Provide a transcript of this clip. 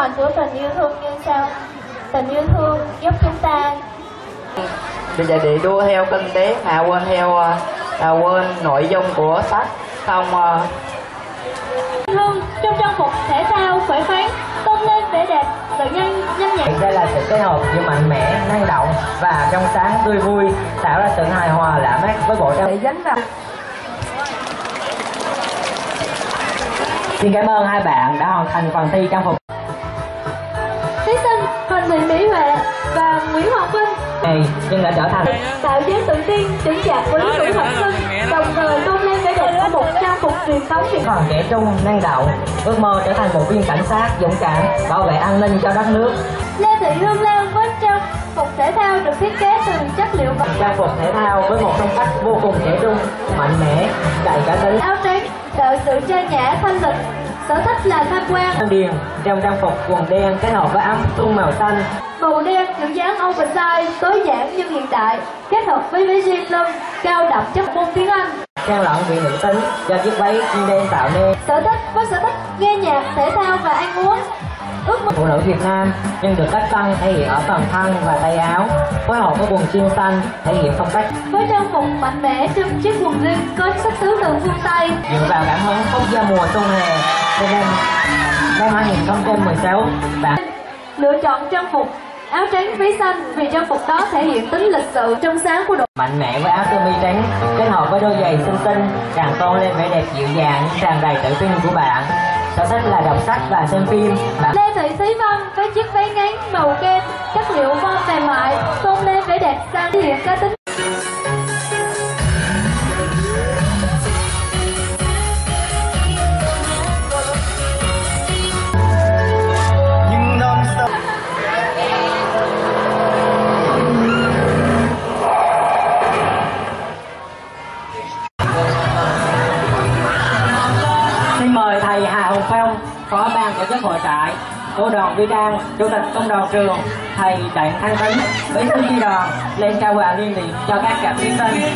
mạnh của tình yêu thương như sau. Tình yêu thương giúp chúng ta. Bây giờ để đua theo kinh tế à quên theo à, à, quên nội dung của sách không à, thương trong trang phục thể thao khỏe khoắn, tôn lên vẻ đẹp, sự nhanh nhanh nhẹn. đây là sự kết hợp giữa mạnh mẽ năng động và trong sáng tươi vui tạo ra sự hài hòa lạ mắt với bộ trang dính vào. Xin cảm ơn hai bạn đã hoàn thành phần thi trang phục và Nguyễn Hoàng Vinh. Này nhưng đã trở thành tạo dáng tự tin, chững chạc với tuổi học sinh, đồng thời tôn lên vẻ đẹp của một trang phục truyền thống Việt còn trẻ trung năng động ước mơ trở thành một viên cảnh sát dũng cảm bảo vệ an ninh cho đất nước. Lê Thị Hương Lan với trang phục thể thao được thiết kế từ chất liệu vải trang phục thể thao với một phong cách vô cùng trẻ trung mạnh mẽ đầy cá tính. áo trắng tạo sự trang nhã thanh lịch sở thích là tham quan. Điền. Trong trang phục quần đen kết hợp với áo thun màu xanh. Màu đen kiểu dáng oversize tối giản nhưng hiện đại kết hợp với váy jean lưng cao đậm chất môn tiếng Anh. Trang lẫn vị nữ tính cho chiếc váy đen tạo nên. Sở thích với sở thích nghe nhạc thể thao và ăn uống phụ nữ Việt Nam nhưng được cách tăng thể hiện ở phần thân và tay áo phối hợp với quần jean xanh thể hiện phong cách. Với trang phục mạnh mẽ trong chiếc quần jean có xuất xứ từ phương Tây. Dựa vào cảm hứng không do mùa xuân hè cho nên năm 2016 bạn lựa chọn trang phục áo trắng váy xanh vì trang phục đó thể hiện tính lịch sự trong sáng của đội. Mạnh mẽ với áo sơ mi trắng kết hợp với đôi giày xinh xinh càng tôn lên vẻ đẹp dịu dàng tràn đầy tự tin của bạn. Sở thích là đọc sách và xem phim. Bạn Lê Thị Thúy Vân với chiếc váy ngắn màu kem chất liệu von mềm mại tôn lên vẻ đẹp sang hiện cá tính Phong, phó ban tổ chức hội trại cô đoàn Vi Trang chủ tịch công đoàn trường, thầy Đặng Thanh Tấn, bí thư chi đoàn, lên trao quà liên niệm cho các cặp thí sinh.